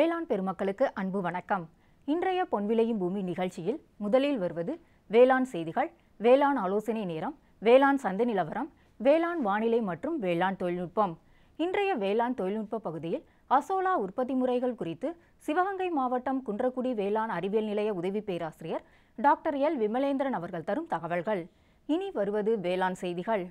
வேளாண் பெருமக்களுக்கு அன்பு வணக்கம். இன்றைய பொன்விளையும் பூமி நிகழ்ச்சியில் முதலில் வருவது வேளாண் செய்திகள் வேளாண் ஆலோசனை நேரம் வேளாண் சந்தை நிலவரம் வேளாண் வானிலை மற்றும் வேளாண் தொழில்நுட்பம். இன்றைய வேளாண் தொழில்நுட்ப பகுதியில் அசோலா உற்பத்தி முறைகள் குறித்து சிவகங்கை மாவட்டம் குன்றக்குடி வேளாண் அறிவியல் நிலைய உதவி பேராசிரியர் டாக்டர் எல். விமலேந்திரன் அவர்கள் தரும் தகவல்கள். இனி வருவது வேளாண் செய்திகள்.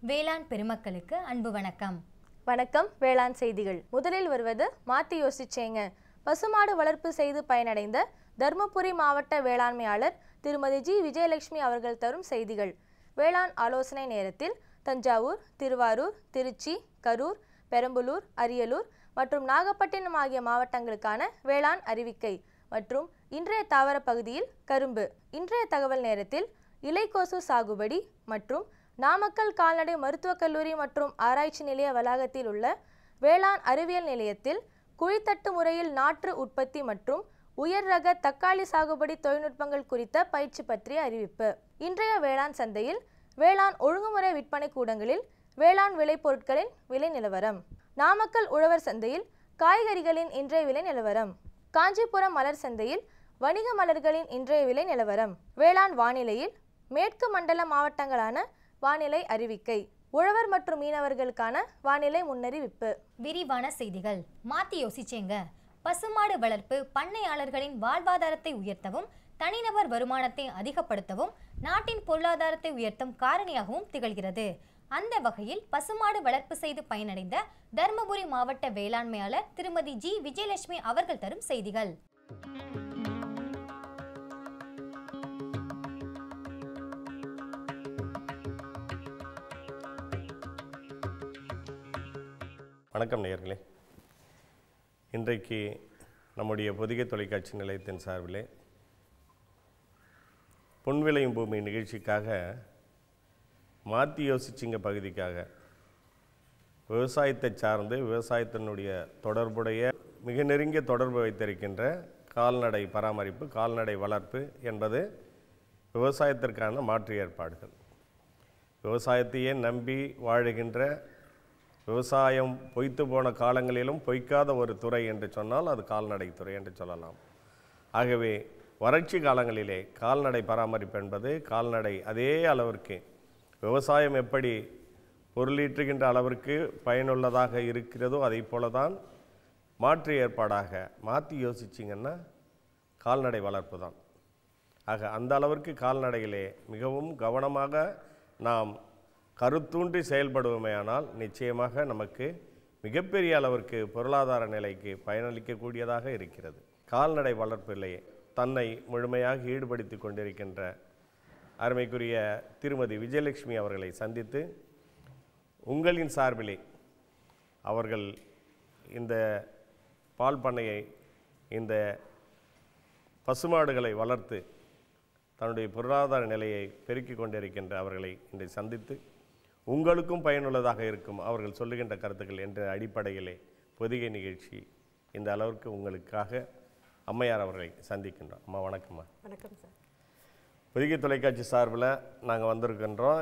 வேளாண் பெருமக்களுக்கு அன்பு வணக்கம். வணக்கம் வேளாண் செய்திகள். முதலில் வருவது மாத்தி யோசிச்சேங்க பசுமாடு வளர்ப்பு செய்து பயனடைந்த தருமபுரி மாவட்ட வேளாண்மையாளர் திருமதி ஜி. விஜயலட்சுமி அவர்கள் தரும் செய்திகள். வேளாண் ஆலோசனை நேரத்தில் தஞ்சாவூர் திருவாரூர் திருச்சி கரூர் பெரம்பலூர் அரியலூர் மற்றும் நாகப்பட்டினம் ஆகிய மாவட்டங்களுக்கான வேளாண் அறிவிக்கை மற்றும் இன்றைய தாவர பகுதியில் கரும்பு. இன்றைய தகவல் நேரத்தில் இலைக்கோசு சாகுபடி மற்றும் நாமக்கல் கால்நடை மருத்துவக் கல்லூரி மற்றும் ஆராய்ச்சி நிலைய வளாகத்தில் உள்ள வேளாண் அறிவியல் நிலையத்தில் குழித்தட்டு முறையில் நாற்று உற்பத்தி மற்றும் உயர் ரக தக்காளி சாகுபடி தொழில்நுட்பங்கள் குறித்த பயிற்சி பற்றிய அறிவிப்பு. இன்றைய வேளாண் சந்தையில் வேளாண் ஒழுங்குமுறை விற்பனை கூடங்களில் வேளாண் விளைபொருட்களின் விலை நிலவரம். நாமக்கல் உழவர் சந்தையில் காய்கறிகளின் இன்றைய விலை நிலவரம். காஞ்சிபுரம் மலர் சந்தையில் வணிக மலர்களின் இன்றைய விலை நிலவரம். வேளாண் வானிலையில் மேற்கு மண்டல மாவட்டங்களான வானிலை அறிவிக்கை. உழவர் மற்றும் மீனவர்களுக்கான வானிலை முன்னறிவிப்பு. விரிவான செய்திகள். மாத்தி யோசிச்சேங்க. பசுமாடு வளர்ப்பு பண்ணையாளர்களின் வாழ்வாதாரத்தை உயர்த்தவும் தனிநபர் வருமானத்தை அதிகப்படுத்தவும் நாட்டின் பொருளாதாரத்தை உயர்த்தும் காரணியாகவும் திகழ்கிறது. அந்த வகையில் பசுமாடு வளர்ப்பு செய்து பயனடைந்த தருமபுரி மாவட்ட வேளாண்மையாளர் திருமதி ஜி. விஜயலட்சுமி அவர்கள் தரும் செய்திகள். வணக்கம் நேயர்களே. இன்றைக்கு நம்முடைய பொதிகை தொலைக்காட்சி நிலையத்தின் சார்பிலே பொன்விளையும் பூமி நிகழ்ச்சிக்காக மாற்றி யோசிச்சிங்க பகுதிக்காக விவசாயத்தை சார்ந்து விவசாயத்தினுடைய தொடர்புடைய மிக நெருங்கிய தொடர்பு வைத்திருக்கின்ற கால்நடை பராமரிப்பு கால்நடை வளர்ப்பு என்பது விவசாயத்திற்கான மாற்று ஏற்பாடுகள். விவசாயத்தையே நம்பி வாழுகின்ற விவசாயம் பொய்த்து போன காலங்களிலும் பொய்க்காத ஒரு துறை என்று சொன்னால் அது கால்நடை துறை என்று சொல்லலாம். ஆகவே வறட்சி காலங்களிலே கால்நடை பராமரிப்பு என்பது கால்நடை அதே அளவிற்கு விவசாயம் எப்படி பொருளீற்றுகின்ற அளவிற்கு பயனுள்ளதாக இருக்கிறதோ அதை போல தான் மாற்று ஏற்பாடாக மாற்றி யோசிச்சிங்கன்னா கால்நடை வளர்ப்பு தான். ஆக அந்த அளவிற்கு கால்நடையிலே மிகவும் கவனமாக நாம் கருத்தூன்றி செயல்படுவோமேயானால் நிச்சயமாக நமக்கு மிகப்பெரிய அளவிற்கு பொருளாதார நிலைக்கு பயனளிக்கக்கூடியதாக இருக்கிறது. கால்நடை வளர்ப்பிலே தன்னை முழுமையாக ஈடுபடுத்தி கொண்டிருக்கின்ற அருமைக்குரிய திருமதி விஜயலட்சுமி அவர்களை சந்தித்து உங்களின் சார்பிலே அவர்கள் இந்த பால் பண்ணையை இந்த பசுமாடுகளை வளர்த்து தன்னுடைய பொருளாதார நிலையை பெருக்கிக் கொண்டிருக்கின்ற அவர்களை இன்றை சந்தித்து உங்களுக்கும் பயனுள்ளதாக இருக்கும். அவர்கள் சொல்லுகின்ற கருத்துக்கள் என்ற அடிப்படையிலே பொதிகை நிகழ்ச்சி இந்த அளவிற்கு உங்களுக்காக அம்மையார் அவர்களை சந்திக்கின்றோம். அம்மா வணக்கம்மா. வணக்கம் சார். பொதிகை தொலைக்காட்சி சார்பில் நாங்கள் வந்திருக்கின்றோம்.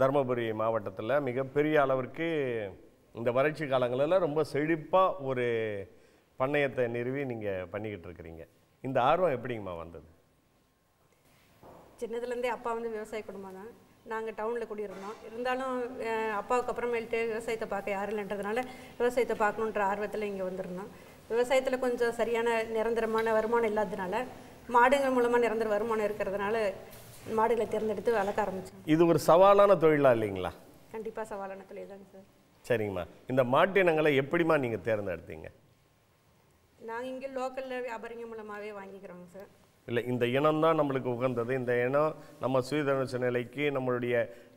தருமபுரி மாவட்டத்தில் மிகப்பெரிய அளவிற்கு இந்த வறட்சி காலங்களில் ரொம்ப செழிப்பாக ஒரு பண்ணையத்தை நிறுவி நீங்கள் பண்ணிக்கிட்டு இருக்கிறீங்க. இந்த ஆர்வம் எப்படிங்கம்மா வந்தது? சின்னதுலேருந்தே அப்பா வந்து விவசாய குடும்பம் தான். நாங்கள் டவுனில் குடியிருந்தோம். இருந்தாலும் அப்பாவுக்கு அப்புறமேல்ட்டு விவசாயத்தை பார்க்க யாரும் இல்லைன்றதுனால விவசாயத்தை பார்க்கணுன்ற ஆர்வத்தில் இங்கே வந்திருந்தோம். விவசாயத்தில் கொஞ்சம் சரியான நிரந்தரமான வருமானம் இல்லாததுனால மாடுகள் மூலமாக நிரந்தர வருமானம் இருக்கிறதுனால மாடுகளை தேர்ந்தெடுத்து வளர்க்க ஆரம்பித்தோம் இது ஒரு சவாலான தொழிலா இல்லைங்களா? கண்டிப்பாக சவாலான தொழில் தாங்க சார். சரிங்கம்மா. இந்த மாட்டினங்களை எப்படிம்மா நீங்கள் தேர்ந்தெடுத்தீங்க? நாங்கள் இங்கே லோக்கலில் வியாபாரிங்க மூலமாகவே வாங்கிக்கிறோங்க சார். இல்லை இந்த இனம் தான் நம்மளுக்கு உகந்தது. இந்த இனம் நம்ம சுயதனுச நிலைக்கு நம்மளுடைய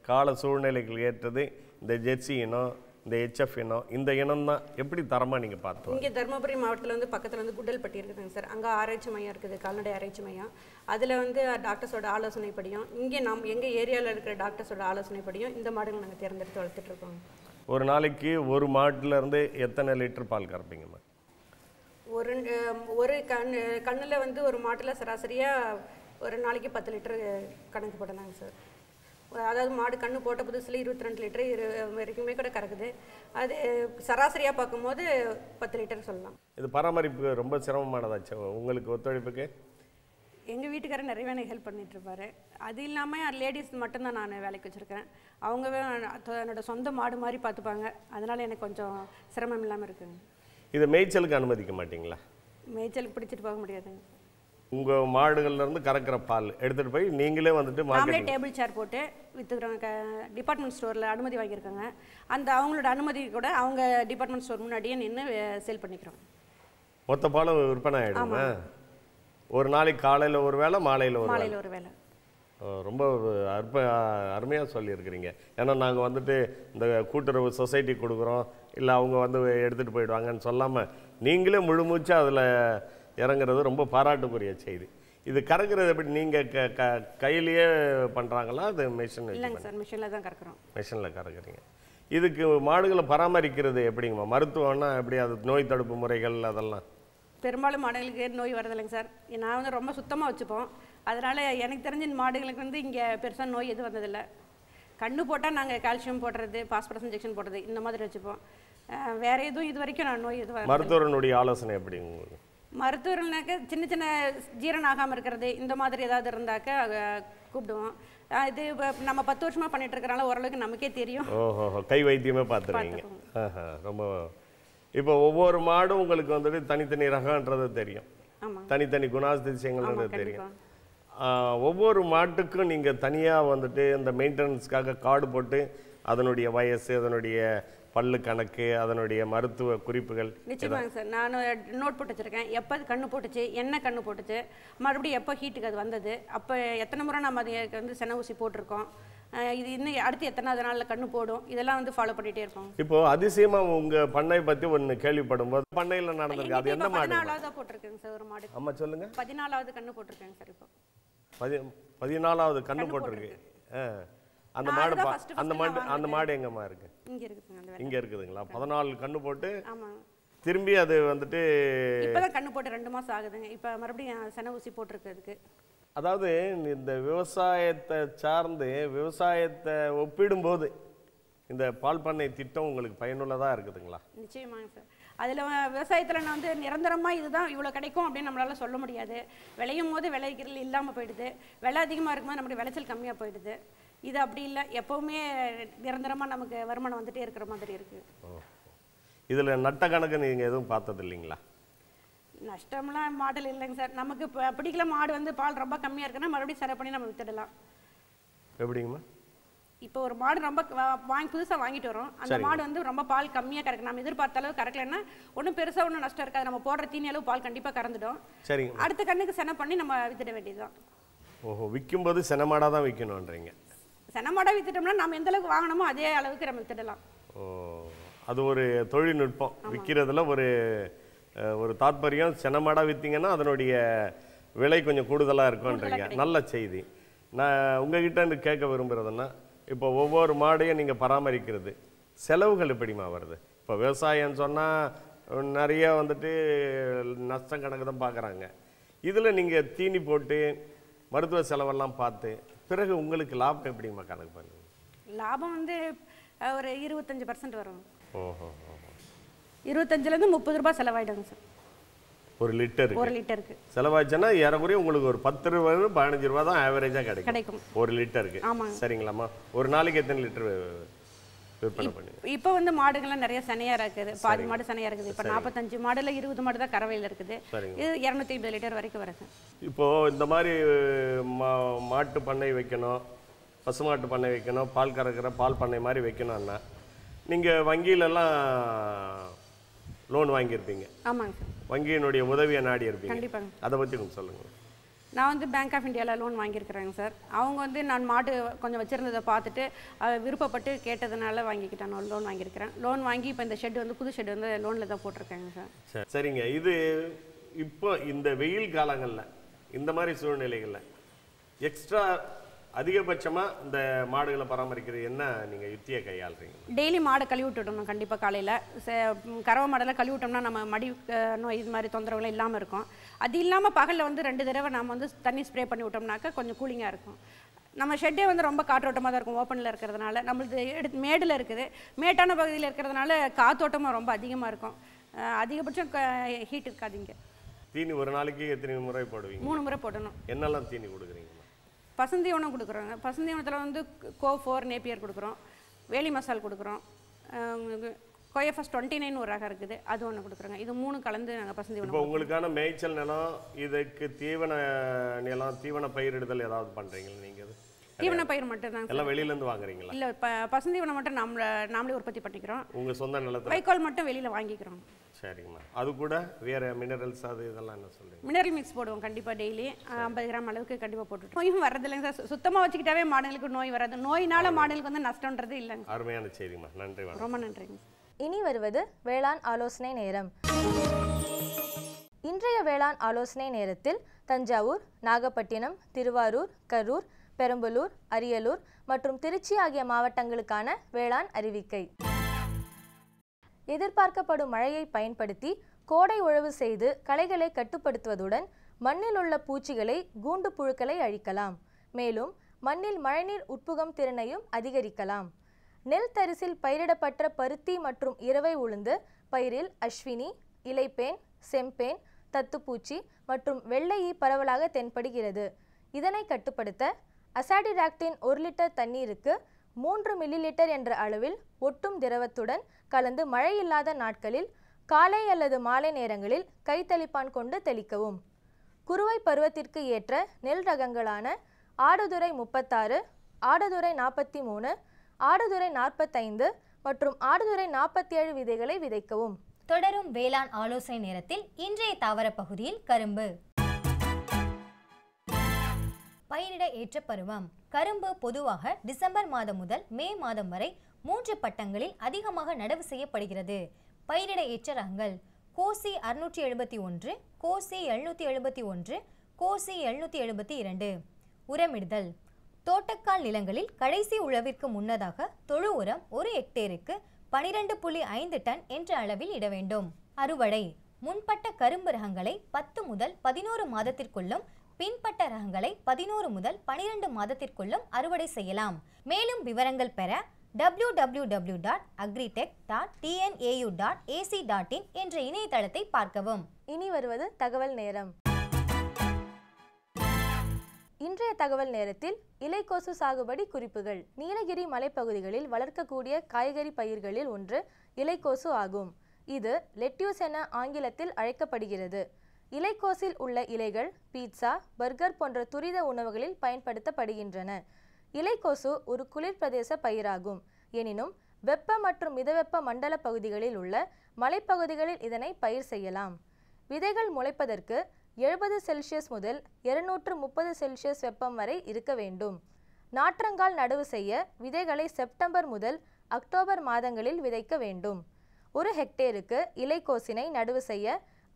கால சூழ்நிலைகள் ஏற்றது. இந்த ஜெர்சி இனம் இந்த ஹெச்எஃப் இனம் இந்த இனம் தான். எப்படி தரமாக நீங்கள் பார்த்தோம் இங்கே தருமபுரி மாவட்டத்தில் வந்து பக்கத்தில் வந்து குண்டல்பட்டி இருக்குதுங்க சார். அங்கே ஆராய்ச்சி மையம் இருக்குது கால்நடை ஆராய்ச்சி மையம். அதில் வந்து டாக்டர்ஸோட ஆலோசனைப்படியும் இங்கே நம் எங்கள் ஏரியாவில் இருக்கிற டாக்டர்ஸோட ஆலோசனைப்படியும் இந்த மாடுகளை நாங்கள் தேர்ந்தெடுத்து வளர்த்துட்டு இருக்கோம். ஒரு நாளைக்கு ஒரு மாட்டுல இருந்து எத்தனை லிட்டர் பால் கறப்பீங்கம்மா ஒரு ஒரு கண் கண்ணில் வந்து ஒரு மாட்டில் சராசரியாக ஒரு நாளைக்கு பத்து லிட்டரு கணக்கு போடலாங்க சார். அதாவது மாடு கண்ணு போட்ட புதுசில் இருபத்தி ரெண்டு லிட்டரு இரு வரைக்குமே கூட கறக்குது. அது சராசரியாக பார்க்கும்போது பத்து லிட்டர் சொல்லலாம். இது பராமரிப்பு ரொம்ப சிரமமானதாச்சு உங்களுக்கு ஒத்துழைப்புக்கு? எங்கள் வீட்டுக்காரர் நிறைய எனக்கு ஹெல்ப் பண்ணிட்டு இருப்பாரு. அது இல்லாமல் லேடிஸ் மட்டும்தான் நான் வேலைக்கு வச்சுருக்கேன் அவங்க வே- என்னோட சொந்த மாடு மாதிரி பார்த்துப்பாங்க. அதனால எனக்கு கொஞ்சம் சிரமம் இல்லாமல் இருக்குங்க. இதை மேய்ச்சலுக்கு அனுமதிக்க மாட்டீங்களா? மேய்ச்சலுக்கு பிடிச்சிட்டு போக முடியாதுங்க உங்கள் மாடுகள்ல இருந்து கறக்கிற பால் எடுத்துகிட்டு போய் நீங்களே வந்துட்டு நாமளே டேபிள் சேர் போட்டு விற்றுக்குறோம் க டிபார்ட்மெண்ட் ஸ்டோரில் அனுமதி வாங்கியிருக்காங்க. அந்த அவங்களோட அனுமதி கூட அவங்க டிபார்ட்மெண்ட் ஸ்டோர் முன்னாடியே நின்று சேல் பண்ணிக்கிறோம். மொத்த பாலும் விற்பனை ஆகிடுமா ஒரு நாளைக்கு காலையில் ஒரு வேளை மாலையில் ஒரு வேளை? மாலையில் ஒரு ஓ, ரொம்ப அற்ப அருமையாக சொல்லியிருக்கிறீங்க. ஏன்னா நாங்கள் வந்துட்டு இந்த கூட்டுறவு சொசைட்டி கொடுக்குறோம். இல்லை அவங்க வந்து எடுத்துகிட்டு போயிடுவாங்கன்னு சொல்லாமல் நீங்களே முழு மூச்சா அதில் இறங்குறது ரொம்ப பாராட்டுக்குரிய செய்தி. இது கறக்கிறது எப்படி? நீங்கள் க க கையிலேயே பண்ணுறாங்களா அது மிஷின் இல்லைங்க சார் மிஷினில் தான் கறக்குறோம். மிஷினில் கறக்குறீங்க. இதுக்கு மாடுகளை பராமரிக்கிறது எப்படிங்கம்மா? மருத்துவம்னா எப்படி? அது நோய் தடுப்பு முறைகள் அதெல்லாம்? பெரும்பாலும் மாடுகளுக்கு நோய் வரதில்லைங்க சார்? நான் வந்து ரொம்ப சுத்தமாக வச்சுப்போம். அதனால் எனக்கு தெரிஞ்ச மாடுகளுக்கு வந்து இங்கே பெருசாக நோய் எதுவும் வந்ததில்லை. கண்ணு போட்டால் நாங்கள் கால்சியம் போடுறது பாஸ்பரஸ் இன்ஜெக்ஷன் போடுறது இந்த மாதிரி வச்சுப்போம். வேற எதுவும் இது வரைக்கும் நான் நோய் எதுவும். மருத்துவரனுடைய ஆலோசனை எப்படி மருத்துவர்கள்னாக்க சின்ன சின்ன ஜீரணம் ஆகாமல் இருக்கிறது இந்த மாதிரி ஏதாவது இருந்தாக்க கூப்பிடுவோம். இது நம்ம பத்து வருஷமாக பண்ணிட்டு இருக்கறனால ஓரளவுக்கு நமக்கே தெரியும். ஓஹோ கை வைத்தியமே பார்த்துருவீங்க. ஆஹா, ரொம்ப இப்போ ஒவ்வொரு மாடும் உங்களுக்கு வந்துட்டு தனித்தனி ரகன்றது தெரியும். தனித்தனி குணாதிசயங்கள்ன்றது தெரியும். ஒவ்வொரு மாட்டுக்கும் நீங்கள் தனியாக வந்துட்டு இந்த மெயின்டெனன்ஸ்க்காக கார்டு போட்டு அதனுடைய வயசு அதனுடைய பல்லு கணக்கு அதனுடைய மருத்துவ குறிப்புகள் நிச்சயமாங்க சார். நான் நோட் போட்டு வச்சிருக்கேன். எப்போ அது கண்ணு போட்டுச்சு என்ன கண்ணு போட்டுச்சு மறுபடியும் எப்போ ஹீட்டுக்கு அது வந்தது அப்போ எத்தனை முறை நம்ம அதுக்கு வந்து சென ஊசி போட்டிருக்கோம் இது இன்னும் அடுத்து எத்தனாவது நாளில் கண்ணு போடும் இதெல்லாம் வந்து ஃபாலோ பண்ணிகிட்டே இருப்போம். இப்போ அதிசயமா உங்க பண்ணை பத்தி ஒன்று கேள்விப்படும் போது பண்ணையில் நடந்திருக்கு. அது என்ன மாடு பதினாலாவது போட்டிருக்கேங்க சார் ஒரு மாடு. அம்மா சொல்லுங்க. பதினாலாவது கண்ணு போட்டிருக்கேங்க சார் இப்போ. பதி பதினாலாவது கண்ணு போட்டிருக்கு. ஆ. அந்த மாடு அந்த மாடு அந்த. மாடு எங்கம்மா இருக்கு? இங்கே இருக்குதுங்க இங்க இருக்குதுங்களா? பதினாலு கண்ணு போட்டு திரும்பி அது வந்துட்டு இப்போதான் கண்ணு போட்டு ரெண்டு மாதம் ஆகுதுங்க. இப்போ மறுபடியும் சென ஊசி போட்டிருக்கு அதுக்கு அதாவது இந்த விவசாயத்தை சார்ந்து விவசாயத்தை ஒப்பிடும்போது இந்த பால் பண்ணை திட்டம் உங்களுக்கு பயனுள்ளதா இருக்குதுங்களா? நிச்சயமாங்க சார். அதில் விவசாயத்தில் நான் வந்து நிரந்தரமாக இதுதான் இவ்வளோ கிடைக்கும் அப்படின்னு நம்மளால சொல்ல முடியாது. விளையும் போது விளைக்கிறது இல்லாமல் போயிடுது. விலை அதிகமாக இருக்கும்போது நம்மளுடைய விளைச்சல் கம்மியாக போயிடுது. இது அப்படி இல்லை. எப்போவுமே நிரந்தரமாக நமக்கு வருமானம் வந்துட்டே இருக்கிற மாதிரி இருக்குது இதுல நட்ட கணக்கு நீங்க எதுவும் பார்த்தது இல்லைங்களா நஷ்டம்லாம் மாடல் இல்லைங்க சார். நமக்கு இப்போ பிடிக்கல மாடு வந்து பால் ரொம்ப கம்மியாக இருக்குன்னா மறுபடியும் சரி பண்ணி நம்ம வித்துடலாம். எப்படிங்கம்மா? இப்போ ஒரு மாடு ரொம்ப வாங்கி புதுசாக வாங்கிட்டு வரோம். அந்த. மாடு வந்து ரொம்ப பால் கம்மியாக கறக்கு. நம்ம எதிர்பார்த்த அளவு கறக்கலைன்னா ஒன்றும் பெருசாக ஒன்றும் நஷ்டம் இருக்காது. நம்ம போடுற தீனி அளவு பால் கண்டிப்பாக கறந்துடும். சரிங்க. அடுத்த கண்ணுக்கு செனை பண்ணி நம்ம வித்துட வேண்டியதுதான். ஓஹோ. விற்கும்போது செனமாடாக தான் விற்கணுன்றீங்க செனை மாடை வித்துட்டோம்னா நம்ம எந்த அளவுக்கு வாங்கணுமோ அதே அளவுக்கு நம்ம வித்துடலாம். ஓ அது ஒரு தொழில்நுட்பம். விற்கிறதுல ஒரு ஒரு தாத்பரியம். செனமாடாக விற்றீங்கன்னா அதனுடைய விலை கொஞ்சம் கூடுதலாக இருக்கும்ன்றீங்க. நல்ல செய்தி. நான் உங்ககிட்ட இருந்து கேட்க விரும்புகிறதுன்னா இப்போ ஒவ்வொரு மாடையும் நீங்கள் பராமரிக்கிறது செலவுகள் எப்படிம்மா வருது? இப்போ விவசாயம்னு சொன்னால் நிறைய வந்துட்டு நஷ்டம் கணக்கு தான் பார்க்குறாங்க இதில் நீங்கள் தீனி போட்டு மருத்துவ செலவெல்லாம் பார்த்து பிறகு உங்களுக்கு லாபம் எப்படிம்மா கணக்கு பண்ணுவீங்க? லாபம் வந்து ஒரு இருபத்தஞ்சு பர்சன்ட் வரும். ஓஹோ இருபத்தஞ்சிலேருந்து முப்பது ரூபாய் செலவாயிடுங்க சார். ஒரு லிட்டருக்கு ஒரு லிட்டருக்கு செலவாச்சுன்னா ஏறக்குறைய உங்களுக்கு ஒரு பத்து ரூபா பதினஞ்சு ரூபா தான் ஆவரேஜாக கிடைக்கும். கிடைக்கும். ஒரு லிட்டருக்கு ஆமாங்க. சரிங்களாம்மா. ஒரு நாளைக்கு எத்தனை லிட்டர் பண்ணுங்க இப்போ வந்து மாடுகள்லாம் நிறைய சனையா இருக்குது. பாதி மாடு சனையா இருக்குது. இப்போ நாற்பத்தஞ்சு மாடுல இருபது மாடு தான் கறவையில் இருக்குது. இது இரநூத்தி ஐம்பது லிட்டர் வரைக்கும் வருது. இப்போ இந்த மாதிரி மா மாட்டு பண்ணை வைக்கணும் பசுமாட்டு பண்ணை வைக்கணும் பால் கறக்கிற பால் பண்ணை மாதிரி வைக்கணும்னா நீங்கள் வங்கியிலலாம் லோன் வாங்கியிருப்பீங்க. ஆமாங்க சார். வங்கியினுடைய உதவியை நாடி இருப்பீங்க அதை பற்றி கொஞ்சம் சொல்லுங்கள் நான் வந்து பேங்க் ஆஃப் இந்தியாவில் லோன் வாங்கியிருக்கிறேங்க சார் அவங்க வந்து நான் மாடு கொஞ்சம் வச்சுருந்ததை பார்த்துட்டு விருப்பப்பட்டு கேட்டதுனால வாங்கிக்கிட்டேன். நான் லோன் வாங்கியிருக்கிறேன். லோன் வாங்கி இப்போ இந்த ஷெட் வந்து புது ஷெட் வந்து லோனில் தான் போட்டிருக்கேங்க சார் சரிங்க. இது இப்போ இந்த வெயில் காலங்களில் இந்த மாதிரி சூழ்நிலைகளில் எக்ஸ்ட்ரா அதிகபட்சமாக இந்த மாடுகளை பராமரிக்கிறது என்ன நீங்கள் யுத்தியை கையாளுறீங்க? டெய்லி மாடை கழுவி விட்டுடணும் கண்டிப்பாக காலையில். கறவை மாடெல்லாம் கழுவி விட்டோம்னா நம்ம மடி நோய் இது மாதிரி தொந்தரவுலாம் இல்லாமல் இருக்கும். அது இல்லாமல் பகலில் வந்து ரெண்டு தடவை நம்ம வந்து தண்ணி ஸ்ப்ரே பண்ணி விட்டோம்னாக்கா கொஞ்சம் கூலிங்காக இருக்கும். நம்ம ஷெட்டே வந்து ரொம்ப காற்றோட்டமாக தான் இருக்கும் ஓப்பனில் இருக்கிறதுனால. நம்மளது எடுத்து மேடில் இருக்குது. மேட்டான பகுதியில் இருக்கிறதுனால காத்தோட்டமும் ரொம்ப அதிகமாக இருக்கும். அதிகபட்சம் ஹீட் இருக்காதீங்க. தீனி ஒரு நாளைக்கு எத்தனை முறை போடுவீங்க? மூணு முறை போடணும். என்னெல்லாம் தீனி கொடுக்குறீங்கம்மா பசுந்தீவனம் கொடுக்குறோங்க. பசுந்தீவனத்தில் வந்து கோ ஃபோர் நேப்பியர் கொடுக்குறோம். வேலி மசால் கொடுக்குறோம். கோயஃபஸ் டுவெண்ட்டி நைன் ஒரு ரகம் இருக்குது. அது ஒன்று கொடுக்குறோங்க. இது மூணு கலந்து நாங்கள் பசுந்தீவனம் இப்போ உங்களுக்கான மேய்ச்சல் நிலம் இதுக்கு தீவன நிலம் தீவன பயிரிடுதல் ஏதாவது பண்ணுறீங்களா நீங்கள் தீவன பயிர் மட்டும்தாங்க எல்லாம் வெளியிலேருந்து வாங்குறீங்களா? இல்லை ப பசுந்தீவனம் மட்டும் நம்மள நாமளே உற்பத்தி பண்ணிக்கிறோம். உங்கள் சொந்த நிலத்தில்? வைக்கோல் மட்டும் வெளியில் வாங்கிக்கிறோம். சரிங்கம்மா அது கூட வேறு மினரல்ஸ் அது இதெல்லாம் என்ன சொல்கிறீங்க மினரல் மிக்ஸ் போடுவோம் கண்டிப்பாக டெய்லி ஐம்பது கிராம் அளவுக்கு கண்டிப்பாக போட்டுட்டு நோயும் வர்றதில்லைங்க சார். சுத்தமாக வச்சுக்கிட்டாவே மாடுகளுக்கு நோய் வராது. நோயினால மாடுகளுக்கு வந்து நஷ்டன்றது இல்லைங்க அருமையான செய்திம்மா. நன்றி வணக்கம். ரொம்ப நன்றிங்க இனி வருவது வேளாண் ஆலோசனை நேரம். இன்றைய வேளாண் ஆலோசனை நேரத்தில் தஞ்சாவூர் நாகப்பட்டினம் திருவாரூர் கரூர் பெரம்பலூர் அரியலூர் மற்றும் திருச்சி ஆகிய மாவட்டங்களுக்கான வேளாண் அறிவிக்கை. எதிர்பார்க்கப்படும் மழையை பயன்படுத்தி கோடை உழவு செய்து களைகளை கட்டுப்படுத்துவதுடன் மண்ணில் உள்ள பூச்சிகளை கூண்டு புழுக்களை அழிக்கலாம். மேலும் மண்ணில் மழைநீர் உட்புகம் திறனையும் அதிகரிக்கலாம். நெல் தரிசில் பயிரிடப்பட்ட பருத்தி மற்றும் இரவை உளுந்து பயிரில் அஸ்வினி இலைப்பேன் செம்பேன் தத்துப்பூச்சி மற்றும் வெள்ளை ஈ பரவலாக தென்படுகிறது. இதனை கட்டுப்படுத்த அசாடிராக்டின் ஒரு லிட்டர் தண்ணீருக்கு மூன்று மில்லிலிட்டர் என்ற அளவில் ஒட்டும் திரவத்துடன் கலந்து மழை இல்லாத நாட்களில் காலை அல்லது மாலை நேரங்களில் கைத்தளிப்பான் கொண்டு தெளிக்கவும். குறுவை பருவத்திற்கு ஏற்ற நெல் ரகங்களான ஆடுதுறை முப்பத்தாறு ஆடுதுறை நாற்பத்தி மூணு ஆடுதுறை நாற்பத்தைந்து மற்றும் ஆடுதுறை நாற்பத்தி ஏழு விதைகளை விதைக்கவும். தொடரும் வேளாண் ஆலோசனை நேரத்தில் இன்றைய தாவர பகுதியில் கரும்பு. பயிரிட ஏற்ற பருவம் கரும்பு பொதுவாக டிசம்பர் மாதம் முதல் மே மாதம் வரை மூன்று பட்டங்களில் அதிகமாக நடவு செய்யப்படுகிறது. பயிரிட ஏற்ற ரகங்கள் கோசி அறுநூற்றி எழுபத்தி ஒன்று கோசி எழுநூற்றி எழுபத்தி ஒன்று கோசி எழுநூற்றி எழுபத்தி இரண்டு. உரமிடுதல். தோட்டக்கால் நிலங்களில் கடைசி உழவிற்கு முன்னதாக தொழு உரம் ஒரு ஹெக்டேருக்கு பனிரெண்டு புள்ளி ஐந்து டன் என்ற அளவில் இட வேண்டும். அறுவடை. முன்பட்ட கரும்பு ரகங்களை பத்து முதல் பதினோரு மாதத்திற்குள்ளும் பின்பட்ட ரகங்களை பதினோரு முதல் பனிரெண்டு மாதத்திற்குள்ளும் அறுவடை செய்யலாம். மேலும் விவரங்கள் பெற W W W dot agritech dot TNAU dot AC dot in என்ற இணையதளத்தை பார்க்கவும். இனி வருவது தகவல் நேரம். இன்றைய தகவல் நேரத்தில் இலைக்கோசு சாகுபடி குறிப்புகள். நீலகிரி மலைப்பகுதிகளில் வளர்க்கக்கூடிய காய்கறி பயிர்களில் ஒன்று இலைக்கோசு ஆகும். இது லெட்யூஸ் என ஆங்கிலத்தில் அழைக்கப்படுகிறது. இலைக்கோசில் உள்ள இலைகள் பீட்சா பர்கர் போன்ற துரித உணவுகளில் பயன்படுத்தப்படுகின்றன. இலைக்கோசு ஒரு குளிர் பிரதேச பயிராகும். எனினும் வெப்ப மற்றும் மிதவெப்ப மண்டல பகுதிகளில் உள்ள மலைப்பகுதிகளில் இதனை பயிர் செய்யலாம். விதைகள் முளைப்பதற்கு எழுபது செல்சியஸ் முதல் இருநூற்று முப்பது செல்சியஸ் வெப்பம் வரை இருக்க வேண்டும். நாற்றங்கால் நடவு செய்ய விதைகளை செப்டம்பர் முதல் அக்டோபர் மாதங்களில் விதைக்க வேண்டும். ஒரு ஹெக்டேருக்கு இலைக்கோசினை நடவு செய்ய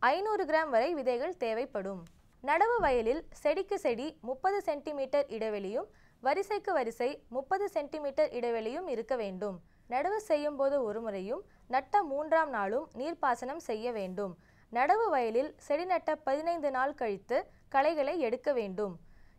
ஐநூறு கிராம் வரை விதைகள் தேவைப்படும். நடவு வயலில் செடிக்கு செடி முப்பது சென்டிமீட்டர் இடைவெளியும் வரிசைக்கு வரிசை முப்பது சென்டிமீட்டர் இடைவெளியும் இருக்க வேண்டும். நடவு செய்யும் போது ஒரு முறையும் நட்ட மூன்றாம் நாளும் நீர்ப்பாசனம் செய்ய வேண்டும். நடவு வயலில் செடி நட்ட பதினைந்து நாள் கழித்து களைகளை எடுக்க வேண்டும்.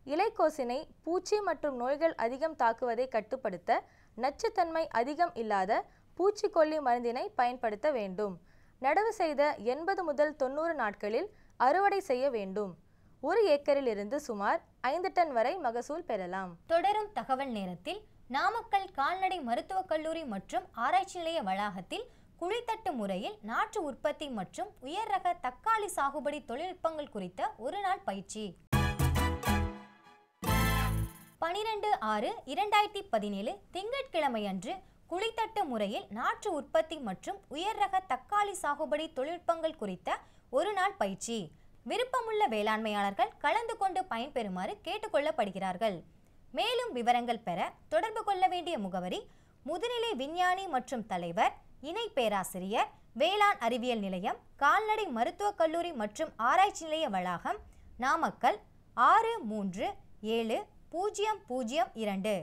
இலைக்கோசினை பூச்சி மற்றும் நோய்கள் அதிகம் தாக்குவதை கட்டுப்படுத்த நச்சுத்தன்மை அதிகம் இல்லாத பூச்சிக்கொல்லி மருந்தினை பயன்படுத்த வேண்டும். நடவு செய்த எண்பது முதல் தொண்ணூறு நாட்களில் அறுவடை செய்ய வேண்டும். ஒரு ஏக்கரில் இருந்து சுமார் ஐந்து டன் வரை மகசூல் பெறலாம். தொடரும் தகவல் நேரத்தில் நாமக்கல் கால்நடை மருத்துவக் கல்லூரி மற்றும் ஆராய்ச்சி நிலைய வளாகத்தில் குழித்தட்டு முறையில் நாற்று உற்பத்தி மற்றும் உயர் ரக தக்காளி சாகுபடி தொழில்நுட்பங்கள் குறித்த ஒரு நாள் பயிற்சி. பனிரெண்டு ஆறு இரண்டாயிரத்தி பதினேழு திங்கட்கிழமை அன்று குழித்தட்டு முறையில் நாற்று உற்பத்தி மற்றும் உயர் ரக தக்காளி சாகுபடி தொழில்நுட்பங்கள் குறித்த ஒரு நாள் பயிற்சி. விருப்பமுள்ள வேளாண்மையாளர்கள் கலந்து கொண்டு பயன்பெறுமாறு கேட்டுக்கொள்ளப்படுகிறார்கள். மேலும் விவரங்கள் பெற தொடர்பு கொள்ள வேண்டிய முகவரி முதுநிலை விஞ்ஞானி மற்றும் தலைவர் இணை பேராசிரியர் வேளாண் அறிவியல் நிலையம் கால்நடை மருத்துவக் கல்லூரி மற்றும் ஆராய்ச்சி நிலைய வளாகம் நாமக்கல் ஆறு மூன்று ஏழு பூஜ்ஜியம் பூஜ்ஜியம் இரண்டு.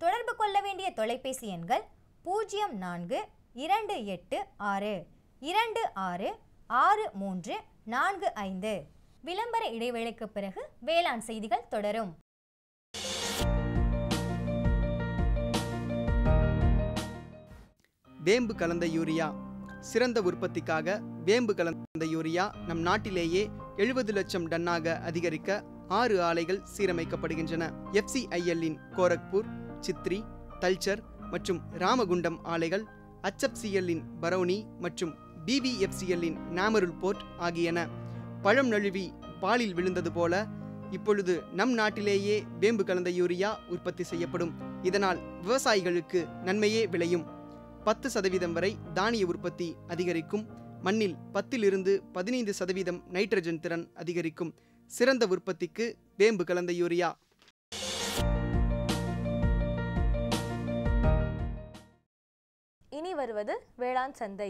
தொடர்பு கொள்ள வேண்டிய தொலைபேசி எண்கள் பூஜ்ஜியம் நான்கு இரண்டு எட்டு ஆறு இரண்டு ஆறு ஆறு மூன்று நான்கு ஐந்து. விளம்பர இடைவேளைக்கு பிறகு வேளாண் செய்திகள் தொடரும். வேம்பு கலந்த யூரியா. சிறந்த உற்பத்திக்காக வேம்பு கலந்த யூரியா நம் நாட்டிலேயே எழுபது லட்சம் டன்னாக அதிகரிக்க ஆறு ஆலைகள் சீரமைக்கப்படுகின்றன. எஃப்சிஐஎல்லின் கோரக்பூர் சித்ரி தல்ச்சர் மற்றும் ராமகுண்டம் ஆலைகள் HFCL-இன் பரௌனி மற்றும் பிபிஎஃப்சிஎல்லின் நாமருல் போர்ட் ஆகியன பழம் நழுவி பாலில் விழுந்தது போல இப்பொழுது நம் நாட்டிலேயே வேம்பு கலந்த யூரியா உற்பத்தி செய்யப்படும். இதனால் விவசாயிகளுக்கு நன்மையே விளையும். பத்து சதவீதம் வரை தானிய உற்பத்தி அதிகரிக்கும். மண்ணில் பத்திலிருந்து பதினைந்து சதவீதம் நைட்ரஜன் திறன் அதிகரிக்கும். சிறந்த உற்பத்திக்கு வேம்பு கலந்த யூரியா வருவது வேளாண் சந்தை.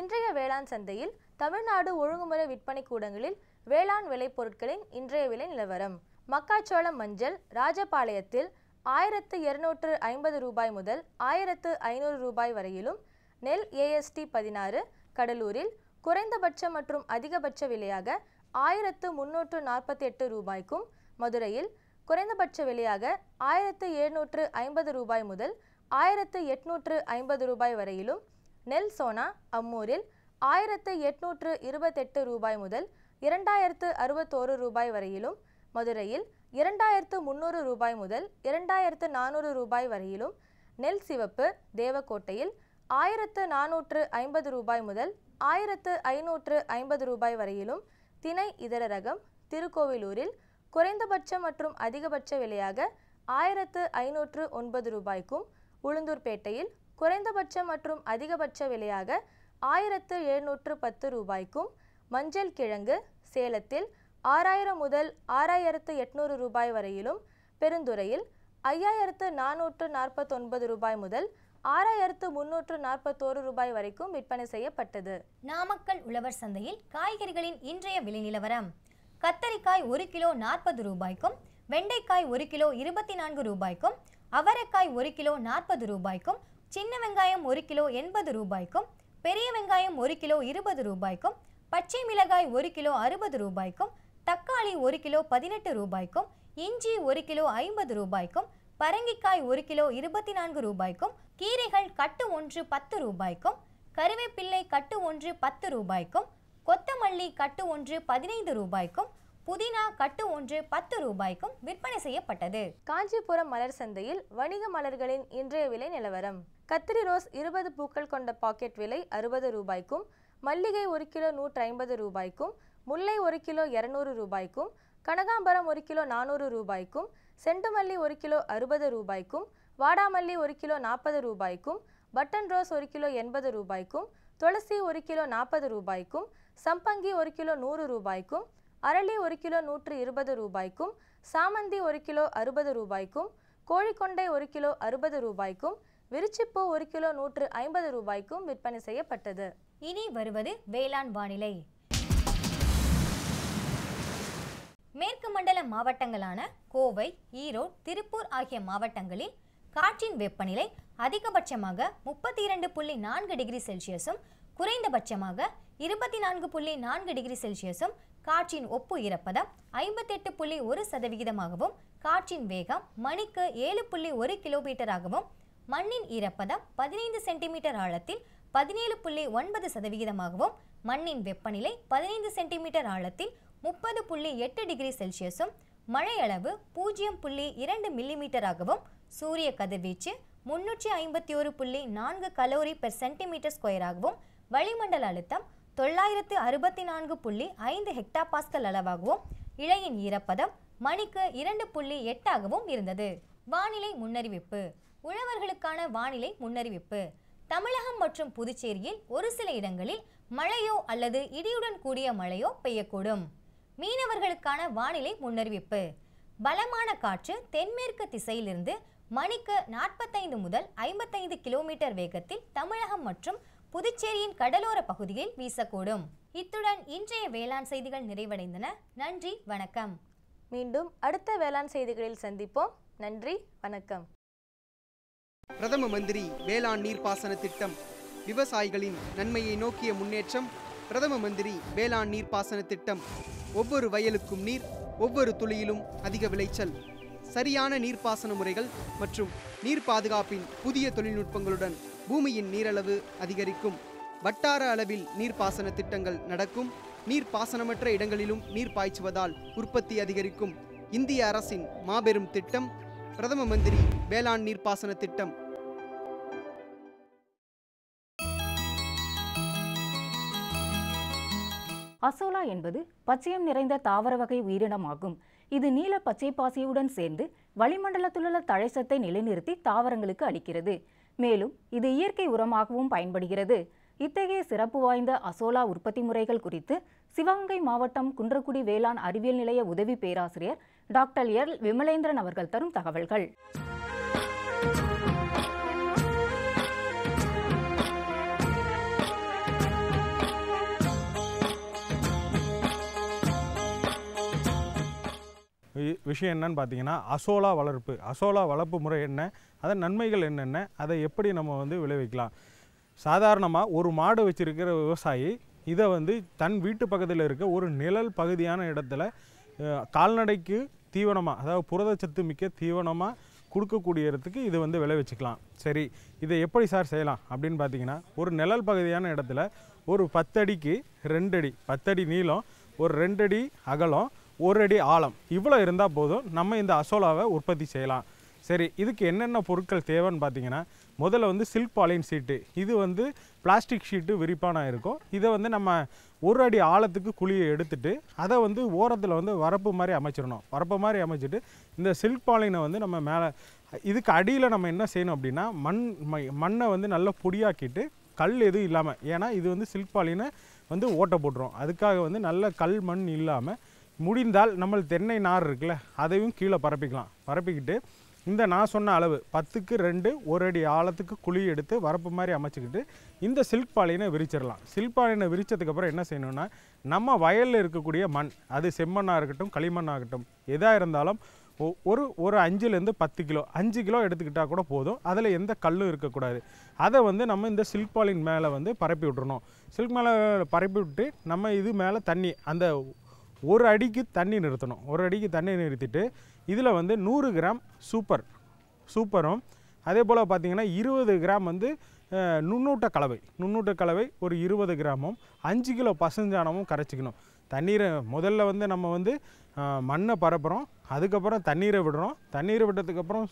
இன்றைய வேளாண் சந்தையில் தமிழ்நாடு ஒழுங்குமுறை விற்பனை கூடங்களில் வேளாண் விளைபொருட்களின் இன்றைய விலை நிலவரம். மக்காச்சோளம் மஞ்சள் ராஜபாளையத்தில் ஆயிரத்து இருநூற்று ஐம்பது ரூபாய் முதல் ஆயிரத்து ஐநூறு ரூபாய் வரையிலும் நெல் ஏஎஸ்டி பதினாறு கடலூரில் குறைந்தபட்ச மற்றும் அதிகபட்ச விலையாக ஆயிரத்து முன்னூற்று நாற்பத்தி எட்டு ரூபாய்க்கும் மதுரையில் குறைந்தபட்ச விலையாக ஆயிரத்து எழுநூற்று ஐம்பது ரூபாய் முதல் ஆயிரத்து எட்நூற்று ஐம்பது ரூபாய் வரையிலும் நெல் சோனா அம்மூரில் ஆயிரத்து எட்நூற்று இருபத்தெட்டு ரூபாய் முதல் இரண்டாயிரத்து அறுபத்தோரு ரூபாய் வரையிலும் மதுரையில் இரண்டாயிரத்து முந்நூறு ரூபாய் முதல் இரண்டாயிரத்து நானூறு ரூபாய் வரையிலும் நெல் சிவப்பு தேவக்கோட்டையில் ஆயிரத்து நானூற்று ஐம்பது ரூபாய் முதல் ஆயிரத்து ஐநூற்று ஐம்பது ரூபாய் வரையிலும் திணை இதர ரகம் திருக்கோவிலூரில் குறைந்தபட்ச மற்றும் அதிகபட்ச விலையாக ஆயிரத்து ஐநூற்று ஒன்பது ரூபாய்க்கும் உளுந்தூர்பேட்டையில் குறைந்தபட்ச மற்றும் அதிகபட்ச விலையாக ஆயிரத்து எழுநூற்று பத்து ரூபாய்க்கும் மஞ்சள் கிழங்கு சேலத்தில் ஆறாயிரம் முதல் ஆறாயிரத்து எட்நூறு ரூபாய் வரையிலும் பெருந்துறையில் ஐயாயிரத்து நானூற்று நாற்பத்தொன்பது ரூபாய் முதல் ஆறாயிரத்து முன்னூற்று நாற்பத்தோரு ரூபாய் வரைக்கும் விற்பனை செய்யப்பட்டது. நாமக்கல் உழவர் சந்தையில் காய்கறிகளின் இன்றைய விலை நிலவரம். கத்தரிக்காய் ஒரு கிலோ நாற்பது ரூபாய்க்கும் வெண்டைக்காய் ஒரு கிலோ இருபத்தி நான்கு ரூபாய்க்கும் அவரைக்காய் ஒரு கிலோ நாற்பது ரூபாய்க்கும் சின்ன வெங்காயம் ஒரு கிலோ எண்பது ரூபாய்க்கும் பெரிய வெங்காயம் ஒரு கிலோ இருபது ரூபாய்க்கும் பச்சை மிளகாய் ஒரு கிலோ அறுபது ரூபாய்க்கும் தக்காளி ஒரு கிலோ பதினெட்டு ரூபாய்க்கும் இஞ்சி ஒரு கிலோ ஐம்பது ரூபாய்க்கும் பரங்கிக்காய் ஒரு கிலோ இருபத்தி நான்கு ரூபாய்க்கும் கீரைகள் கட்டு ஒன்று பத்து ரூபாய்க்கும் கருவேப்பிள்ளை கட்டு ஒன்று பத்து ரூபாய்க்கும் கொத்தமல்லி கட்டு ஒன்று பதினைந்து ரூபாய்க்கும் புதினா கட்டு ஒன்று பத்து ரூபாய்க்கும் விற்பனை செய்யப்பட்டது. காஞ்சிபுரம் மலர் சந்தையில் வணிக மலர்களின் இன்றைய விலை நிலவரம். கத்திரி ரோஸ் இருபது பூக்கள் கொண்ட பாக்கெட் விலை அறுபது ரூபாய்க்கும் மல்லிகை ஒரு கிலோ நூற்றி ஐம்பது ரூபாய்க்கும் முல்லை ஒரு கிலோ இரநூறு ரூபாய்க்கும் கனகாம்பரம் ஒரு கிலோ நானூறு ரூபாய்க்கும் செண்டுமல்லி ஒரு கிலோ அறுபது ரூபாய்க்கும் வாடாமல்லி ஒரு கிலோ நாற்பது ரூபாய்க்கும் பட்டன் ரோஸ் ஒரு கிலோ எண்பது ரூபாய்க்கும் துளசி ஒரு கிலோ நாற்பது ரூபாய்க்கும் சம்பங்கி ஒரு கிலோ நூறு ரூபாய்க்கும் அரளி ஒரு கிலோ நூற்று இருபது ரூபாய்க்கும் சாமந்தி ஒரு கிலோ அறுபது ரூபாய்க்கும் கோழிக்கொண்டை ஒரு கிலோ அறுபது ரூபாய்க்கும் விரிச்சிப்பூ ஒரு கிலோ நூற்று ஐம்பது ரூபாய்க்கும் விற்பனை செய்யப்பட்டது. இனி வருவது வேளாண் வானிலை. மேற்கு மண்டல மாவட்டங்களான கோவை ஈரோடு திருப்பூர் ஆகிய மாவட்டங்களில் காற்றின் வெப்பநிலை அதிகபட்சமாக முப்பத்தி இரண்டு புள்ளி நான்கு டிகிரி செல்சியஸும் குறைந்தபட்சமாக இருபத்தி நான்கு புள்ளி நான்கு டிகிரி செல்சியஸும் காற்றின் ஒப்பு ஈரப்பதம் ஐம்பத்தெட்டு புள்ளி ஒரு சதவிகிதமாகவும் காற்றின் வேகம் மணிக்கு ஏழு புள்ளி ஒரு கிலோமீட்டராகவும் மண்ணின் ஈரப்பதம் பதினைந்து சென்டிமீட்டர் ஆழத்தில் பதினேழு புள்ளி ஒன்பது சதவிகிதமாகவும் மண்ணின் வெப்பநிலை பதினைந்து சென்டிமீட்டர் ஆழத்தில் முப்பது புள்ளி எட்டு டிகிரி செல்சியஸும் மழையளவு பூஜ்ஜியம் புள்ளி இரண்டு மில்லிமீட்டராகவும் சூரிய கதிர்வீச்சு முன்னூற்றி ஐம்பத்தி ஒரு புள்ளி நான்கு கலோரி பெர் சென்டிமீட்டர் ஸ்கொயராகவும் வளிமண்டல அழுத்தம் தொள்ளாயிரத்து அறுபத்தி நான்கு புள்ளி ஐந்து ஹெக்டா பாஸ்கல் அளவாகவும் இழையின் ஈரப்பதம் மணிக்கு இரண்டு புள்ளி எட்டாகவும் இருந்தது. வானிலை முன்னறிவிப்பு. உழவர்களுக்கான வானிலை முன்னறிவிப்பு. தமிழகம் மற்றும் புதுச்சேரியில் ஒரு சில இடங்களில் மழையோ அல்லது இடியுடன் கூடிய மழையோ பெய்யக்கூடும். மீனவர்களுக்கான வானிலை முன்னறிவிப்பு. பலமான காற்று தென்மேற்கு திசையிலிருந்து மணிக்கு நாற்பத்தைந்து முதல் ஐம்பத்தைந்து கிலோமீட்டர் வேகத்தில் தமிழகம் மற்றும் புதுச்சேரியின் கடலோர பகுதியில் வீசக்கூடும். இத்துடன் இன்றைய வேளாண் செய்திகள் நிறைவடைந்தன. நன்றி வணக்கம். மீண்டும் அடுத்த வேளாண் செய்திகளில் சந்திப்போம். நன்றி வணக்கம். பிரதம மந்திரி வேளாண் நீர்ப்பாசன திட்டம். விவசாயிகளின் நன்மையை நோக்கிய முன்னேற்றம். பிரதம மந்திரி வேளாண் நீர்ப்பாசன திட்டம். ஒவ்வொரு வயலுக்கும் நீர் ஒவ்வொரு துளியிலும் அதிக விளைச்சல். சரியான நீர்ப்பாசன முறைகள் மற்றும் நீர் பாதுகாப்பின் புதிய தொழில்நுட்பங்களுடன் பூமியின் நீரளவு அதிகரிக்கும். வட்டார அளவில் நீர்ப்பாசன திட்டங்கள் நடக்கும். நீர்ப்பாசனமற்ற இடங்களிலும் நீர் பாய்ச்சுவதால் உற்பத்தி அதிகரிக்கும். இந்திய அரசின் மாபெரும் திட்டம் பிரதம மந்திரி வேளாண் நீர்ப்பாசன திட்டம். அசோலா என்பது பச்சையம் நிறைந்த தாவர வகை உயிரினமாகும். இது நீல பச்சை பாசியுடன் சேர்ந்து வளிமண்டலத்திலுள்ள தழைச்சத்தை நிலைநிறுத்தி தாவரங்களுக்கு அளிக்கிறது. மேலும் இது இயற்கை உரமாகவும் பயன்படுகிறது. இத்தகைய சிறப்பு வாய்ந்த அசோலா உற்பத்தி முறைகள் குறித்து சிவகங்கை மாவட்டம் குன்றக்குடி வேளாண் அறிவியல் நிலைய உதவி பேராசிரியர் டாக்டர் எல். விமலேந்திரன் அவர்கள் தரும் தகவல்கள். விஷயம் என்னன்னு பார்த்தீங்கன்னா அசோலா வளர்ப்பு. அசோலா வளர்ப்பு முறை என்ன? அதன் நன்மைகள் என்னென்ன? அதை எப்படி நம்ம வந்து விளைவிக்கலாம்? சாதாரணமாக ஒரு மாடு வச்சிருக்கிற விவசாயி இதை வந்து தன் வீட்டு பக்கத்தில் இருக்க ஒரு நிழல் பகுதியான இடத்துல கால்நடைக்கு தீவனமாக அதாவது புரதச்சத்து மிக்க தீவனமாக கொடுக்கக்கூடிய இடத்துக்கு இது வந்து விளைவிச்சுக்கலாம். சரி இதை எப்படி சார் செய்யலாம்? அப்படின்னு பார்த்தீங்கன்னா ஒரு நிழல் பகுதியான இடத்துல ஒரு பத்தடிக்கு ரெண்டடி பத்தடி நீளம் ஒரு ரெண்டடி அகலம் ஒரு அடி ஆழம். இவ்வளோ இருந்தால் போதும். நம்ம இந்த அசோலாவை உற்பத்தி செய்யலாம். சரி இதுக்கு என்னென்ன பொருட்கள் தேவைன்னு பார்த்தீங்கன்னா முதல்ல வந்து சில்க் பாலின் ஷீட்டு இது வந்து பிளாஸ்டிக் ஷீட்டு விரிப்பான இருக்கும். இதை வந்து நம்ம ஒரு அடி ஆழத்துக்கு குழியை எடுத்துட்டு அதை வந்து ஓரத்தில் வந்து வரப்பு மாதிரி அமைச்சிடணும். வரப்பு மாதிரி அமைச்சிட்டு இந்த சில்க் பாலினை வந்து நம்ம மேலே இதுக்கு அடியில் நம்ம என்ன செய்யணும் அப்படின்னா மண் மை மண்ணை வந்து நல்லா பொடியாக்கிட்டு கல் எதுவும் இல்லாமல் ஏன்னா இது வந்து சில்க் பாலினை வந்து ஓட்ட போட்டுரும். அதுக்காக வந்து நல்ல கல் மண் இல்லாமல் முடிந்தால் நம்ம தென்னை நார் இருக்குல்ல அதையும் கீழே பரப்பிக்கலாம். பரப்பிக்கிட்டு இந்த நான் சொன்ன அளவு பத்துக்கு ரெண்டு ஒரு அடி ஆழத்துக்கு குழி எடுத்து வரப்பு மாதிரி அமைச்சிக்கிட்டு இந்த சில்க் பாலினை விரிச்சிடலாம். சில்க் பாலினை விரித்ததுக்கப்புறம் என்ன செய்யணும்னா நம்ம வயலில் இருக்கக்கூடிய மண் அது செம்மண்ணாக இருக்கட்டும் களிமண்ணாகட்டும் எதாக இருந்தாலும் ஒ- ஒரு ஒரு அஞ்சுலேருந்து பத்து கிலோ அஞ்சு கிலோ எடுத்துக்கிட்டால் கூட போதும். அதில் எந்த கல்லும் இருக்கக்கூடாது. அதை வந்து நம்ம இந்த சில்க் பாலின் மேலே வந்து பரப்பி விட்டுறணும். சில்க் மேலே பரப்பி விட்டு நம்ம இது மேலே தண்ணி அந்த ஒரு அடிக்கு தண்ணி நிறுத்தணும். ஒரு அடிக்கு தண்ணி நிறுத்திட்டு இதில் வந்து நூறு கிராம் சூப்பர் சூப்பரும் அதே போல் பார்த்திங்கன்னா இருபது கிராம் வந்து நுண்ணூட்ட கலவை. நுண்ணூட்ட கலவை ஒரு இருபது கிராமும் அஞ்சு கிலோ பசுஞ்சாணமும் கரைச்சிக்கணும். தண்ணீரை முதல்ல வந்து நம்ம வந்து மண்ணை பரப்புகிறோம் அதுக்கப்புறம் தண்ணீரை விடுறோம். தண்ணீரை விட்டதுக்கப்புறம்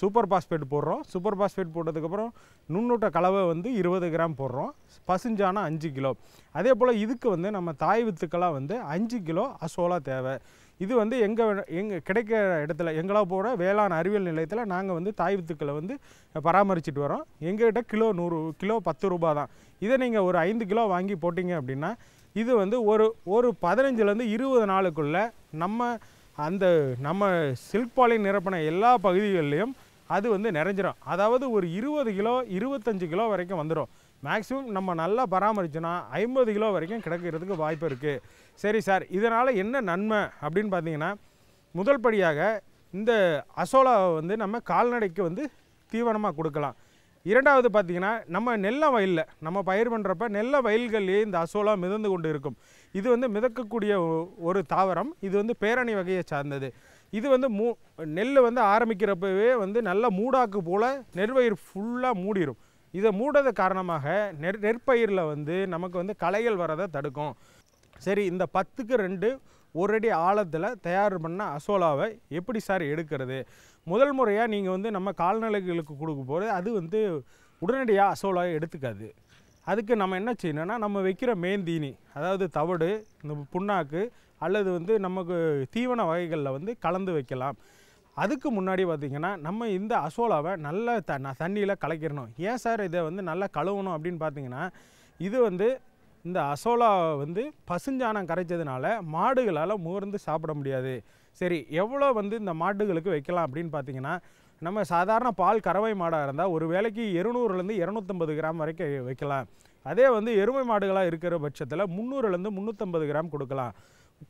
சூப்பர் பாஸ்பேட் போடுறோம். சூப்பர் பாஸ்பேட் போட்டதுக்கப்புறம் நுண்ணூட்ட கலவை வந்து இருபது கிராம் போடுறோம். பசுஞ்சானா அஞ்சு கிலோ. அதே போல் இதுக்கு வந்து நம்ம தாய் வித்துக்கெல்லாம் வந்து அஞ்சு கிலோ அசோலா தேவை. இது வந்து எங்கள் எங்கள் கிடைக்கிற இடத்துல எங்களா போகிற வேளாண் அறிவியல் நிலையத்தில் நாங்கள் வந்து தாய் வித்துக்களை வந்து பராமரிச்சுட்டு வரோம் எங்ககிட்ட கிலோ நூறு கிலோ பத்து ரூபா தான். இதை நீங்கள் ஒரு ஐந்து கிலோ வாங்கி போட்டிங்க அப்படின்னா இது வந்து ஒரு ஒரு பதினஞ்சுலேருந்து இருபது நாளுக்குள்ளே நம்ம அந்த நம்ம சில்க் பாலின் நிரப்பின எல்லா பகுதிகள்லையும் அது வந்து நிறைஞ்சிடும் அதாவது ஒரு இருபது கிலோ இருபத்தஞ்சு கிலோ வரைக்கும் வந்துடும் மேக்ஸிமம் நம்ம நல்லா பராமரிச்சோன்னா ஐம்பது கிலோ வரைக்கும் கிடக்கிறதுக்கு வாய்ப்பு இருக்குது சரி சார் இதனால் என்ன நன்மை அப்படின்னு பார்த்தீங்கன்னா முதல் படியாக இந்த அசோலாவை வந்து நம்ம கால்நடைக்கு வந்து தீவனமாக கொடுக்கலாம். இரண்டாவது பார்த்தீங்கன்னா நம்ம நெல்ல வயலில் நம்ம பயிர் பண்ணுறப்ப நெல்ல வயல்கள்லேயே இந்த அசோலா மிதந்து கொண்டு இருக்கும். இது வந்து மிதக்கக்கூடிய ஒரு தாவரம். இது வந்து பேரணி வகையை சார்ந்தது. இது வந்து மூ நெல் வந்து ஆரம்பிக்கிறப்பவே வந்து நல்ல மூடாக்கு போல் நெற்பயிர் ஃபுல்லாக மூடிடும் இதை மூடது காரணமாக நெற் நெற்பயிரில் வந்து நமக்கு வந்து களைகள் வரதை தடுக்கும். சரி இந்த பத்துக்கு ரெண்டு ஒரு அடி ஆழத்தில் தயார் பண்ண அசோலாவை எப்படி சார் எடுக்கிறது? முதல் முறையாக நீங்கள் வந்து நம்ம கால்நடைகளுக்கு கொடுக்க போகிறது அது வந்து உடனடியாக அசோலாவை எடுத்துக்காது. அதுக்கு நம்ம என்ன செய்யணும்னா நம்ம வைக்கிற மேந்தீனி அதாவது தவிடு இந்த புண்ணாக்கு அல்லது வந்து நமக்கு தீவன வகைகளில் வந்து கலந்து வைக்கலாம். அதுக்கு முன்னாடி பார்த்திங்கன்னா நம்ம இந்த அசோலாவை நல்லா த தண்ணியில் கலக்கிடணும். ஏன் சார் இதை வந்து நல்லா கழுவணும் அப்படின்னு பார்த்தீங்கன்னா இது வந்து இந்த அசோலா வந்து பசுஞ்சாணம் கரைச்சதுனால மாடுகளால் முகர்ந்து சாப்பிட முடியாது. சரி எவ்வளோ வந்து இந்த மாடுகளுக்கு வைக்கலாம் அப்படின்னு பார்த்தீங்கன்னா நம்ம சாதாரண பால் கறவை மாடாக இருந்தால் ஒரு வேளைக்கு இருநூறுலேருந்து இரநூத்தம்பது கிராம் வரைக்கும் வைக்கலாம். அதே வந்து எருமை மாடுகளாக இருக்கிற பட்சத்தில் முந்நூறுலேருந்து முந்நூற்றம்பது கிராம் கொடுக்கலாம்.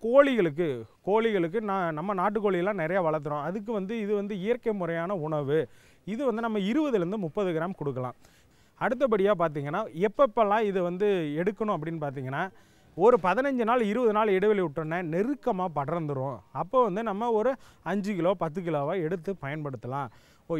கோழிகளுக்கு கோழிகளுக்கு நான் நம்ம நாட்டுக்கோழியெல்லாம் நிறையா வளர்த்துறோம். அதுக்கு வந்து இது வந்து இயற்கை முறையான உணவு. இது வந்து நம்ம இருபதுலேருந்து முப்பது கிராம் கொடுக்கலாம். அடுத்தபடியாக பார்த்தீங்கன்னா எப்பப்பெல்லாம் இது வந்து எடுக்கணும் அப்படின்னு பார்த்தீங்கன்னா ஒரு பதினஞ்சு நாள் இருபது நாள் இடைவெளி விட்டோன்னே நெருக்கமாக படர்ந்துடும் அப்போ வந்து நம்ம ஒரு அஞ்சு கிலோ பத்து கிலோவாக எடுத்து பயன்படுத்தலாம். ஓ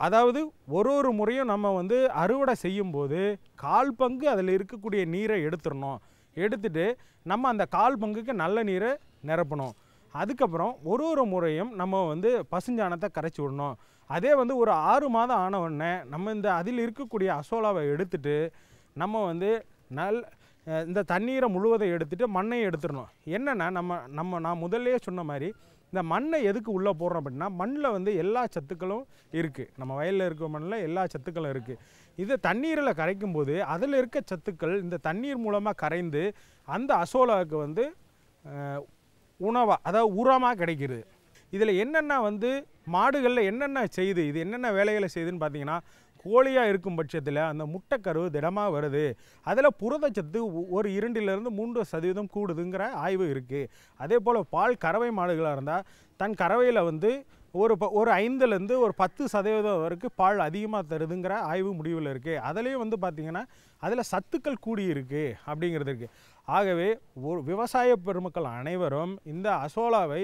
அதாவது ஒரு ஒரு முறையும் நம்ம வந்து அறுவடை செய்யும்போது கால் பங்கு அதில் இருக்கக்கூடிய நீரை எடுத்துடணும். எடுத்துட்டு நம்ம அந்த கால் பங்குக்கு நல்ல நீரை நிரப்பணும். அதுக்கப்புறம் ஒரு ஒரு முறையும் நம்ம வந்து பசுஞ்சாணத்தை கரைச்சி விடணும். அதே வந்து ஒரு ஆறு மாதம் ஆன உடனே நம்ம இந்த அதில் இருக்கக்கூடிய அசோலாவை எடுத்துட்டு நம்ம வந்து நல் இந்த தண்ணீரை முழுவதை எடுத்துட்டு மண்ணை எடுத்துடணும். என்னென்னா நம்ம நம்ம நான் முதல்லையே சொன்ன மாதிரி இந்த மண்ணை எதுக்கு உள்ளே போடுறோம் அப்படின்னா மண்ணில் வந்து எல்லா சத்துக்களும் இருக்குது நம்ம வயலில் இருக்கிற மண்ணில் எல்லா சத்துக்களும் இருக்குது இது தண்ணீரில் கரைக்கும் போது அதில் இருக்க சத்துக்கள் இந்த தண்ணீர் மூலமாக கரைந்து அந்த அசோலாவுக்கு வந்து உணவாக அதாவது உரமாக கிடைக்கிறது இதில் என்னென்ன வந்து மாடுகளில் என்னென்ன செய்யுது இது என்னென்ன வேலைகளை செய்யுதுன்னு பார்த்தீங்கன்னா கோழியாக இருக்கும் பட்சத்தில் அந்த முட்டைக்கரு திடமாக வருது. அதில் புரதச்சத்து ஒரு இரண்டிலிருந்து மூன்று சதவீதம் கூடுதுங்கிற ஆய்வு இருக்குது அதே போல் பால் கறவை மாடுகளாக இருந்தால் தன் கறவையில் வந்து ஒரு ப ஒரு ஐந்துலேருந்து ஒரு பத்து சதவீதம் வரைக்கும் பால் அதிகமாக தருதுங்கிற ஆய்வு முடிவில் இருக்குது அதுலேயும் வந்து பார்த்திங்கன்னா அதில் சத்துக்கள் கூடி இருக்குது அப்படிங்கிறது இருக்குது ஆகவே ஒரு விவசாய பெருமக்கள் அனைவரும் இந்த அசோலாவை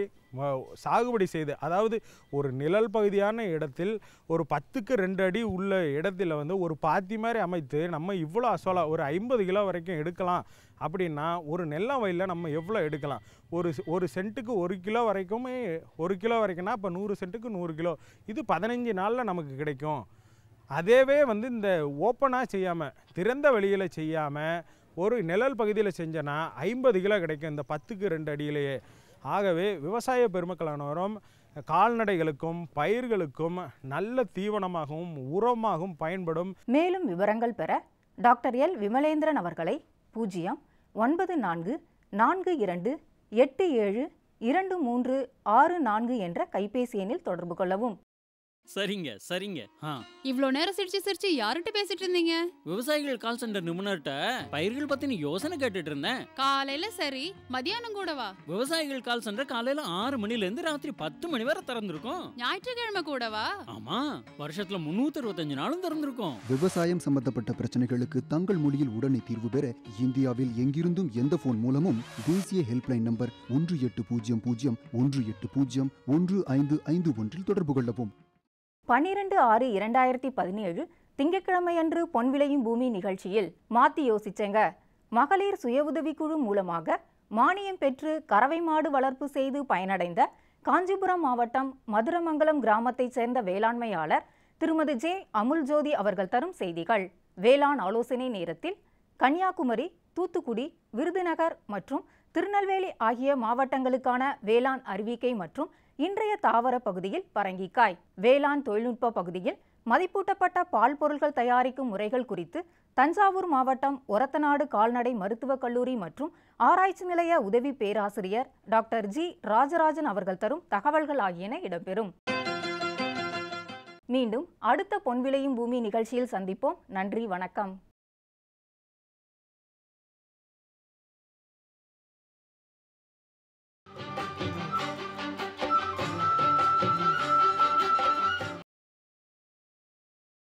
சாகுபடி செய்து அதாவது ஒரு நிழல் பகுதியான இடத்தில் ஒரு பத்துக்கு ரெண்டு அடி உள்ள இடத்துல வந்து ஒரு பாத்தி மாதிரி அமைத்து நம்ம இவ்வளோ அசோலா ஒரு ஐம்பது கிலோ வரைக்கும் எடுக்கலாம் அப்படின்னா ஒரு நெல்ல வயலில் நம்ம எவ்வளோ எடுக்கலாம்? ஒரு ஒரு சென்ட்டுக்கு ஒரு கிலோ வரைக்குமே ஒரு கிலோ வரைக்கும்னா இப்போ நூறு சென்ட்டுக்கு நூறு கிலோ. இது பதினஞ்சு நாளில் நமக்கு கிடைக்கும். அதேவே வந்து இந்த ஓப்பனாக செய்யாமல் திறந்த வெளியில் செய்யாமல் ஒரு நிழல் பகுதியில் செஞ்சனா ஐம்பது கிலோ கிடைக்கும் இந்த பத்துக்கு ரெண்டு அடியிலேயே. ஆகவே விவசாய பெருமக்களானவரும் கால்நடைகளுக்கும் பயிர்களுக்கும் நல்ல தீவனமாகவும் உரமாகவும் பயன்படும் மேலும் விவரங்கள் பெற டாக்டர் எல். விமலேந்திரன் அவர்களை பூஜ்ஜியம் ஒன்பது நான்கு நான்கு இரண்டு எட்டு ஏழு இரண்டு மூன்று ஆறு நான்கு என்ற கைபேசி எண்ணில் தொடர்பு கொள்ளவும். சரிங்க சரிங்க. இவ்ளோ நேரம் சிரிச்சு சிரிச்சு யார்கிட்ட பேசிட்டு இருந்தீங்க? விவசாயிகள் கால் சென்டர் நிபுணர்கிட்ட பயிர்கள் பத்தின யோசனை கேட்டுட்டு இருந்தேன். காலையில சரி மதியானம் கூடவா விவசாயிகள் கால் சென்டர் காலையில ஆறு மணில இருந்து ராத்திரி பத்து மணி வரை திறந்திருக்கும். ஞாயிற்றுக்கிழமை கூடவா ஆமா வருஷத்துல முன்னூத்தி அறுபத்தஞ்சு நாளும் திறந்திருக்கும். விவசாயம் சம்பந்தப்பட்ட பிரச்சனைகளுக்கு தங்கள் மொழியில் உடனே தீர்வு பெற இந்தியாவில் எங்கிருந்தும் எந்த போன் மூலமும் தேசிய ஹெல்ப்லைன் நம்பர் ஒன்று எட்டு பூஜ்ஜியம் பூஜ்ஜியம் ஒன்று எட்டு பூஜ்ஜியம் ஒன்று ஐந்து ஐந்து ஒன்றில் தொடர்பு கொள்ளவும். பன்னிரண்டு ஆறு இரண்டாயிரத்தி பதினேழு திங்கட்கிழமையன்று பொன் விளையும் பூமி நிகழ்ச்சியில் மாத்தி யோசிச்சேங்க. மகளிர் சுய உதவிக்குழு மூலமாக மானியம் பெற்று கறவை மாடு வளர்ப்பு செய்து பயனடைந்த காஞ்சிபுரம் மாவட்டம் மதுரமங்கலம் கிராமத்தைச் சேர்ந்த வேளாண்மையாளர் திருமதி ஜே. அமுல் ஜோதி அவர்கள் தரும் செய்திகள். வேளாண் ஆலோசனை நேரத்தில் கன்னியாகுமரி தூத்துக்குடி விருதுநகர் மற்றும் திருநெல்வேலி ஆகிய மாவட்டங்களுக்கான வேளாண் அறிவிக்கை மற்றும் இன்றைய தாவர பகுதியில் பரங்கிக்காய் வேளாண் தொழில்நுட்ப பகுதியில் மதிப்பூட்டப்பட்ட பால் பொருட்கள் தயாரிக்கும் முறைகள் குறித்து தஞ்சாவூர் மாவட்டம் ஒரத்தநாடு கால்நடை மருத்துவக் கல்லூரி மற்றும் ஆராய்ச்சி நிலைய உதவி பேராசிரியர் டாக்டர் ஜி. ராஜராஜன் அவர்கள் தரும் தகவல்கள் ஆகியன இடம்பெறும். மீண்டும் அடுத்த பொன்விளையும் பூமி நிகழ்ச்சியில் சந்திப்போம். நன்றி வணக்கம்.